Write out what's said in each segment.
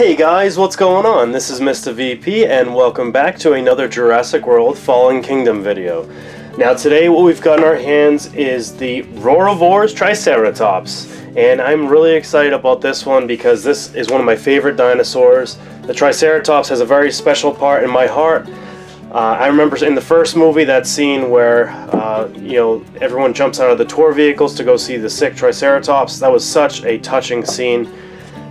Hey guys, what's going on? This is Mr. VP and welcome back to another Jurassic World Fallen Kingdom video. Now today what we've got in our hands is the Roarivores Triceratops and I'm really excited about this one because this is one of my favorite dinosaurs. The Triceratops has a very special part in my heart. Uh, I remember in the first movie that scene where uh, you know everyone jumps out of the tour vehicles to go see the sick Triceratops. That was such a touching scene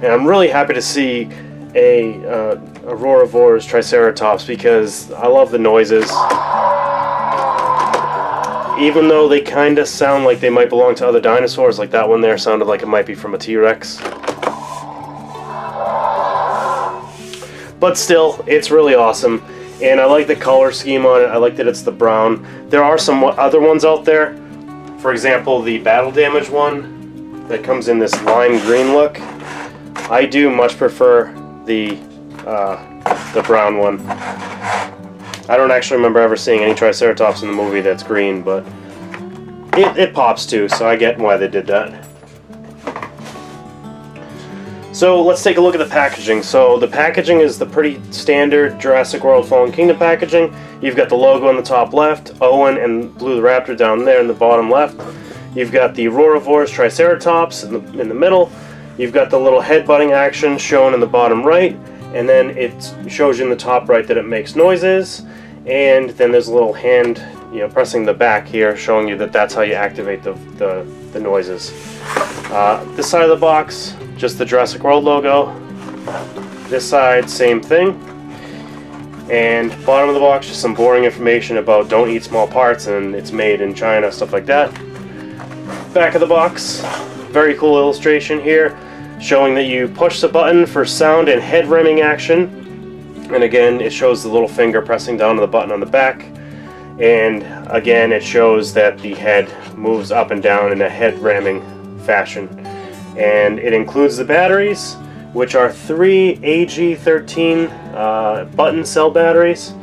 and I'm really happy to see a, uh, Roarivores Triceratops because I love the noises. Even though they kind of sound like they might belong to other dinosaurs, like that one there sounded like it might be from a T-Rex. But still, it's really awesome. And I like the color scheme on it. I like that it's the brown. There are some other ones out there. For example, the battle damage one that comes in this lime green look. I do much prefer the uh, the brown one. I don't actually remember ever seeing any Triceratops in the movie that's green, but it, it pops too, so I get why they did that. So let's take a look at the packaging. So the packaging is the pretty standard Jurassic World Fallen Kingdom packaging. You've got the logo on the top left, Owen and Blue the Raptor down there in the bottom left. You've got the Roarivores Triceratops in the, in the middle, You've got the little headbutting action shown in the bottom right, and then it shows you in the top right that it makes noises, and then there's a little hand, you know, pressing the back here, showing you that that's how you activate the, the, the noises. Uh, this side of the box, just the Jurassic World logo. This side, same thing. And bottom of the box, just some boring information about don't eat small parts and it's made in China, stuff like that. Back of the box, very cool illustration here showing that you push the button for sound and head ramming action. And again, it shows the little finger pressing down on the button on the back. And again, it shows that the head moves up and down in a head ramming fashion. And it includes the batteries, which are three AG13 uh, button cell batteries.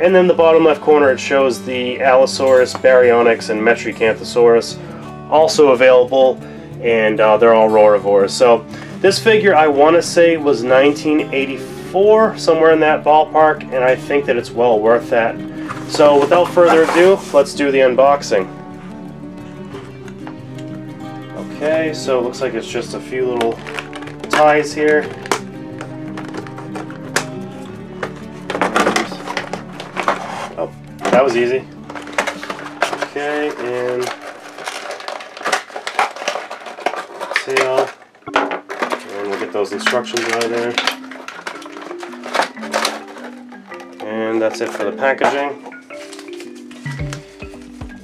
And then the bottom left corner, it shows the Allosaurus, Baryonyx, and Metriacanthosaurus also available and uh, they're all Roarivores. So this figure I want to say was 1984, somewhere in that ballpark, and I think that it's well worth that. So without further ado, let's do the unboxing. Okay, so it looks like it's just a few little ties here. Oh, that was easy. Okay, and tail. And we'll get those instructions out of there. And that's it for the packaging.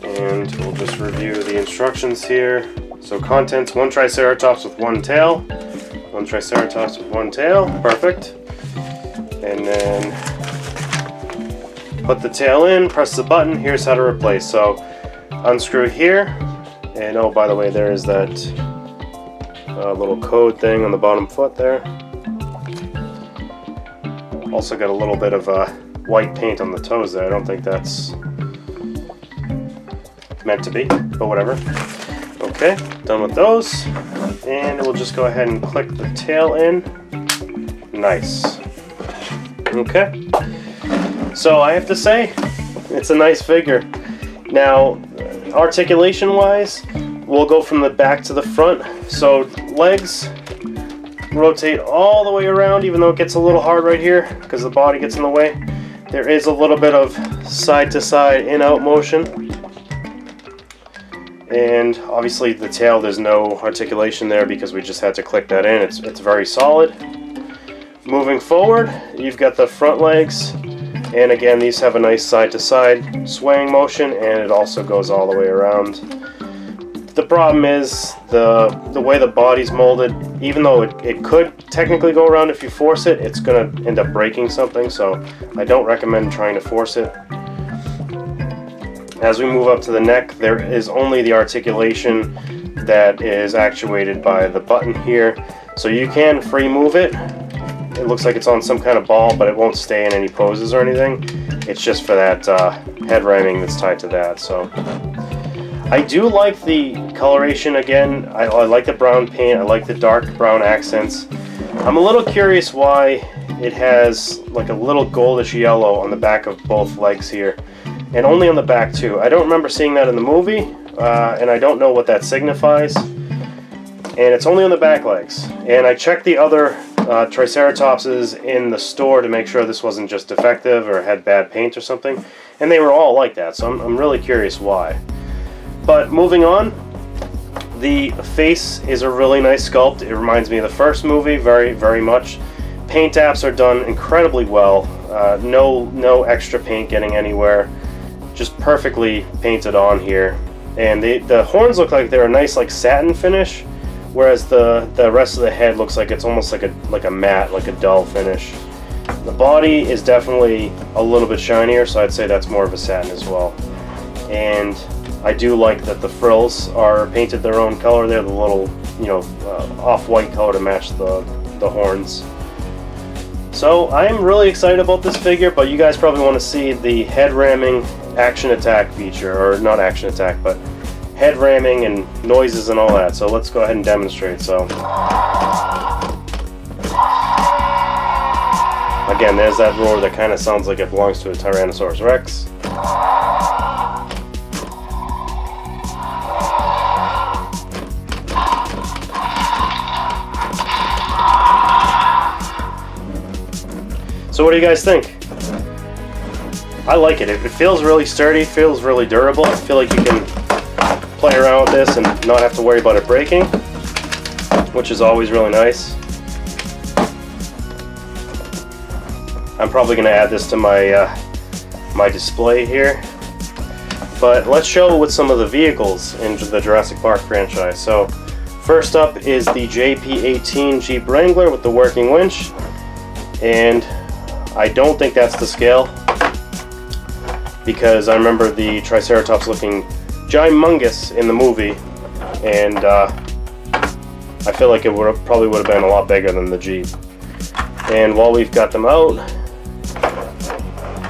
And we'll just review the instructions here. So contents, one Triceratops with one tail. One Triceratops with one tail, perfect. And then put the tail in, press the button, here's how to replace. So unscrew here, and oh by the way there is that uh, little code thing on the bottom foot there. Also got a little bit of uh, white paint on the toes there. I don't think that's meant to be, but whatever. Okay, done with those. And we'll just go ahead and click the tail in. Nice. Okay. So I have to say, it's a nice figure. Now, articulation wise, we'll go from the back to the front. So legs rotate all the way around, even though it gets a little hard right here because the body gets in the way. There is a little bit of side to side in out motion. And obviously the tail, there's no articulation there because we just had to click that in. It's, it's very solid. Moving forward, you've got the front legs. And again, these have a nice side to side swaying motion and it also goes all the way around. The problem is the the way the body's molded, even though it, it could technically go around if you force it, it's going to end up breaking something, so I don't recommend trying to force it. As we move up to the neck, there is only the articulation that is actuated by the button here. So you can free move it. It looks like it's on some kind of ball, but it won't stay in any poses or anything. It's just for that uh, head ramming that's tied to that. So I do like the coloration again. I, I, like the brown paint. I like the dark brown accents. I'm a little curious why it has like a little goldish yellow on the back of both legs here. And only on the back too. I don't remember seeing that in the movie, uh, and I don't know what that signifies. And it's only on the back legs. And I checked the other uh, Triceratopses in the store to make sure this wasn't just defective or had bad paint or something. And they were all like that, so I'm, I'm really curious why. But moving on, the face is a really nice sculpt. It reminds me of the first movie very, very much. Paint apps are done incredibly well. Uh, no, no extra paint getting anywhere. Just perfectly painted on here. And the, the horns look like they're a nice like satin finish, whereas the, the rest of the head looks like it's almost like a, like a matte, like a dull finish. The body is definitely a little bit shinier, so I'd say that's more of a satin as well. And I do like that the frills are painted their own color They're the little, you know, uh, off-white color to match the, the horns. So I'm really excited about this figure, but you guys probably want to see the head ramming action attack feature, or not action attack, but head ramming and noises and all that. So let's go ahead and demonstrate. So again, there's that roar that kind of sounds like it belongs to a Tyrannosaurus Rex. So what do you guys think? I like it. It feels really sturdy, feels really durable. I feel like you can play around with this and not have to worry about it breaking, which is always really nice. I'm probably going to add this to my uh, my display here. But let's show with some of the vehicles in the Jurassic Park franchise. So first up is the JP18 Jeep Wrangler with the working winch. And I don't think that's the scale because I remember the Triceratops looking ginormous in the movie and uh, I feel like it would probably would have been a lot bigger than the Jeep. And while we've got them out,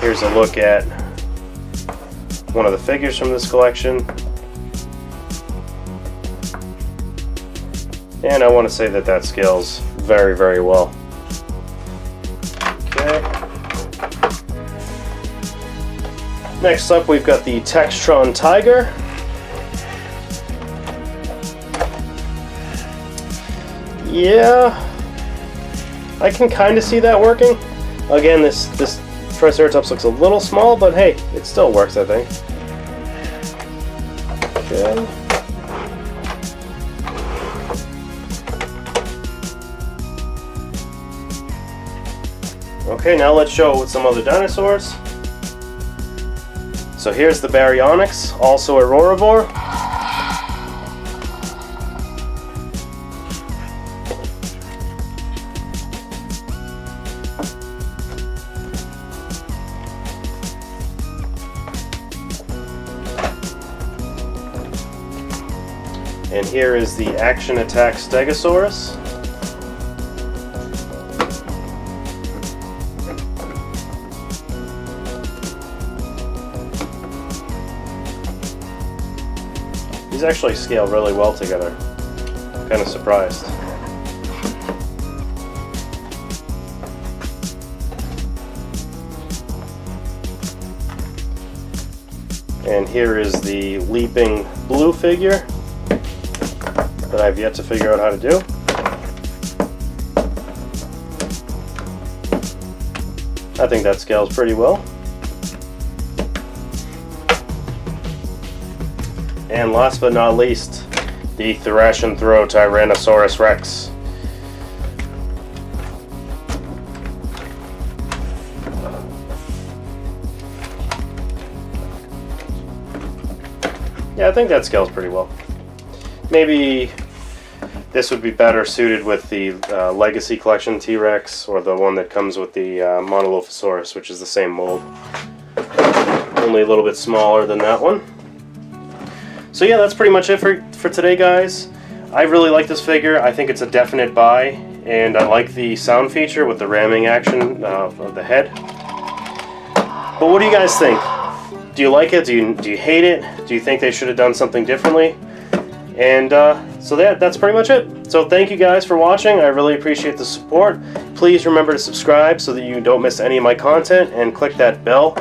here's a look at one of the figures from this collection. And I want to say that that scales very, very well. Next up, we've got the Textron Tiger. Yeah, I can kind of see that working. Again, this this Triceratops looks a little small, but hey, it still works, I think. Okay. Okay, now let's show it with some other dinosaurs. So here's the Baryonyx, also a Roarivore. And here is the Action Attack Stegosaurus. These actually scale really well together. I'm kind of surprised. And here is the leaping blue figure that I've yet to figure out how to do. I think that scales pretty well. And last but not least, the Thrash and Throw Tyrannosaurus Rex. Yeah, I think that scales pretty well. Maybe this would be better suited with the uh, Legacy Collection T-Rex or the one that comes with the uh, Monolophosaurus, which is the same mold. Only a little bit smaller than that one. So yeah, that's pretty much it for, for today, guys. I really like this figure. I think it's a definite buy, and I like the sound feature with the ramming action uh, of the head. But what do you guys think? Do you like it? Do you, do you hate it? Do you think they should have done something differently? And uh, so that that's pretty much it. So thank you guys for watching. I really appreciate the support. Please remember to subscribe so that you don't miss any of my content and click that bell.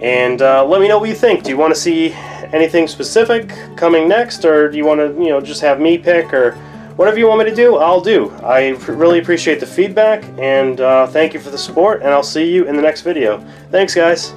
And uh, let me know what you think. Do you want to see anything specific coming next, or do you want to, you know, just have me pick, or whatever you want me to do, I'll do. I really appreciate the feedback, and uh, thank you for the support, and I'll see you in the next video. Thanks, guys.